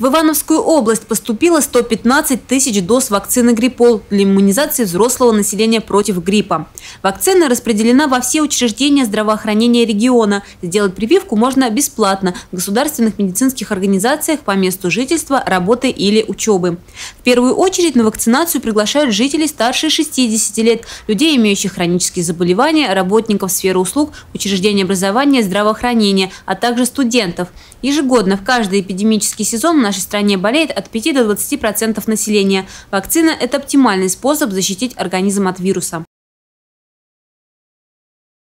В Ивановскую область поступило 115 тысяч доз вакцины «Гриппол» для иммунизации взрослого населения против гриппа. Вакцина распределена во все учреждения здравоохранения региона. Сделать прививку можно бесплатно в государственных медицинских организациях по месту жительства, работы или учебы. В первую очередь на вакцинацию приглашают жителей старше 60 лет, людей, имеющих хронические заболевания, работников сферы услуг, учреждений образования и здравоохранения, а также студентов. Ежегодно в каждый эпидемический сезон нашей стране болеет от 5 до 20% населения. Вакцина – это оптимальный способ защитить организм от вируса.